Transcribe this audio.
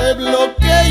pueblo que